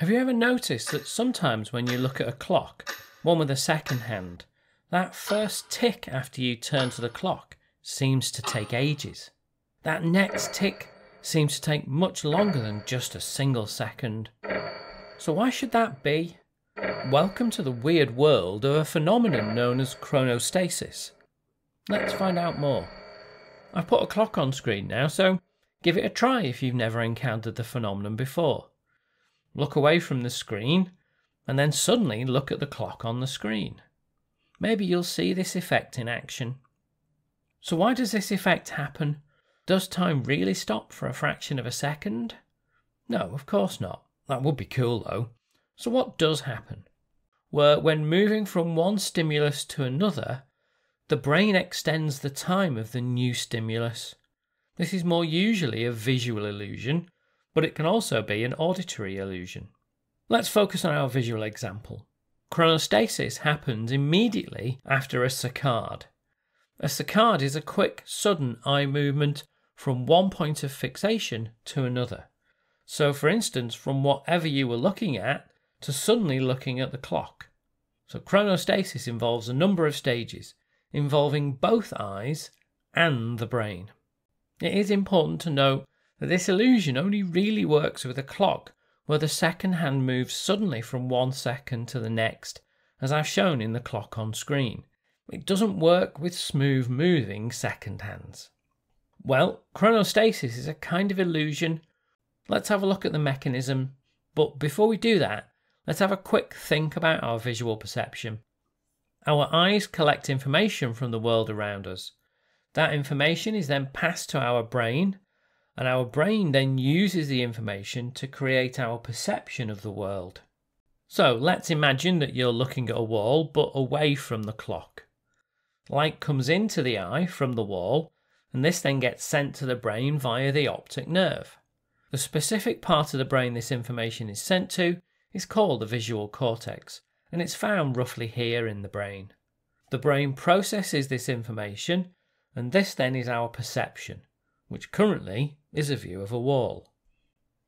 Have you ever noticed that sometimes when you look at a clock, one with a second hand, that first tick after you turn to the clock seems to take ages? That next tick seems to take much longer than just a single second. So, why should that be? Welcome to the weird world of a phenomenon known as chronostasis. Let's find out more. I've put a clock on screen now, so give it a try if you've never encountered the phenomenon before. Look away from the screen, and then suddenly look at the clock on the screen. Maybe you'll see this effect in action. So, why does this effect happen? Does time really stop for a fraction of a second? No, of course not. That would be cool though. So, what does happen? Well, when moving from one stimulus to another, the brain extends the time of the new stimulus. This is more usually a visual illusion, but it can also be an auditory illusion. Let's focus on our visual example. Chronostasis happens immediately after a saccade. A saccade is a quick, sudden eye movement from one point of fixation to another. So, for instance, from whatever you were looking at to suddenly looking at the clock. So, chronostasis involves a number of stages involving both eyes and the brain. It is important to note this illusion only really works with a clock where the second hand moves suddenly from one second to the next, as I've shown in the clock on screen. It doesn't work with smooth moving second hands. Well, chronostasis is a kind of illusion. Let's have a look at the mechanism, but before we do that, let's have a quick think about our visual perception. Our eyes collect information from the world around us. That information is then passed to our brain, and our brain then uses the information to create our perception of the world. So let's imagine that you're looking at a wall but away from the clock. Light comes into the eye from the wall, and this then gets sent to the brain via the optic nerve. The specific part of the brain this information is sent to is called the visual cortex, and it's found roughly here in the brain. The brain processes this information, and this then is our perception which currently is a view of a wall.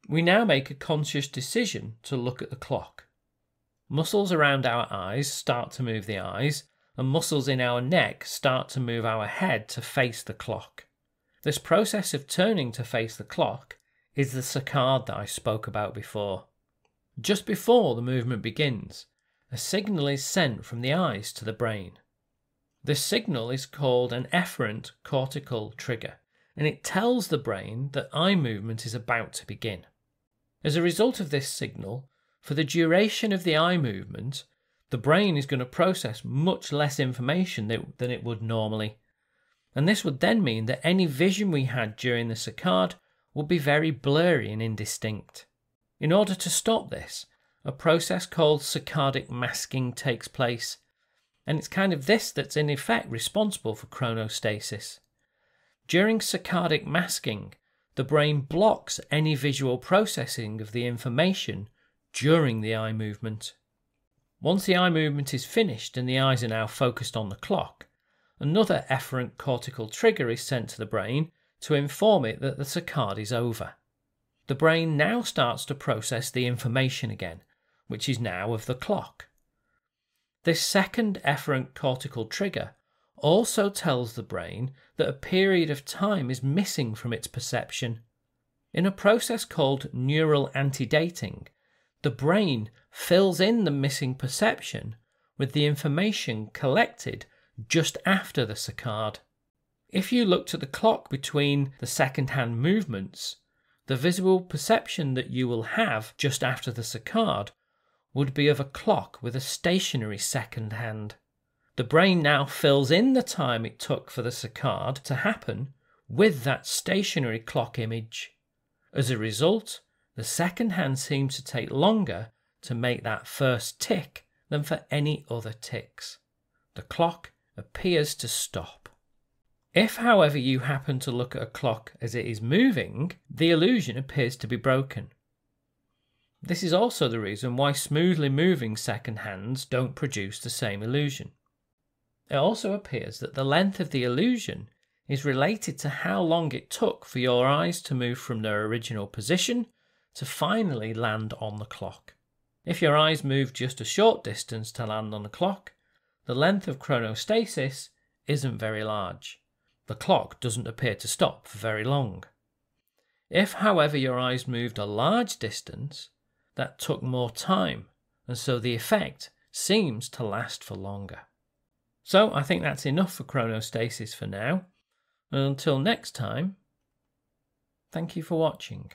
We now make a conscious decision to look at the clock. Muscles around our eyes start to move the eyes, and muscles in our neck start to move our head to face the clock. This process of turning to face the clock is the saccade that I spoke about before. Just before the movement begins, a signal is sent from the eyes to the brain. This signal is called an efferent cortical trigger and it tells the brain that eye movement is about to begin. As a result of this signal, for the duration of the eye movement, the brain is going to process much less information than it would normally. And this would then mean that any vision we had during the saccade would be very blurry and indistinct. In order to stop this, a process called saccadic masking takes place, and it's kind of this that's in effect responsible for chronostasis. During saccadic masking, the brain blocks any visual processing of the information during the eye movement. Once the eye movement is finished and the eyes are now focused on the clock, another efferent cortical trigger is sent to the brain to inform it that the saccade is over. The brain now starts to process the information again, which is now of the clock. This second efferent cortical trigger also tells the brain that a period of time is missing from its perception. In a process called neural antedating, the brain fills in the missing perception with the information collected just after the saccade. If you looked at the clock between the second hand movements, the visual perception that you will have just after the saccade would be of a clock with a stationary second hand. The brain now fills in the time it took for the saccade to happen with that stationary clock image. As a result, the second hand seems to take longer to make that first tick than for any other ticks. The clock appears to stop. If, however, you happen to look at a clock as it is moving, the illusion appears to be broken. This is also the reason why smoothly moving second hands don't produce the same illusion. It also appears that the length of the illusion is related to how long it took for your eyes to move from their original position to finally land on the clock. If your eyes move just a short distance to land on the clock, the length of chronostasis isn't very large. The clock doesn't appear to stop for very long. If, however, your eyes moved a large distance, that took more time, and so the effect seems to last for longer. So I think that's enough for chronostasis for now. Until next time, thank you for watching.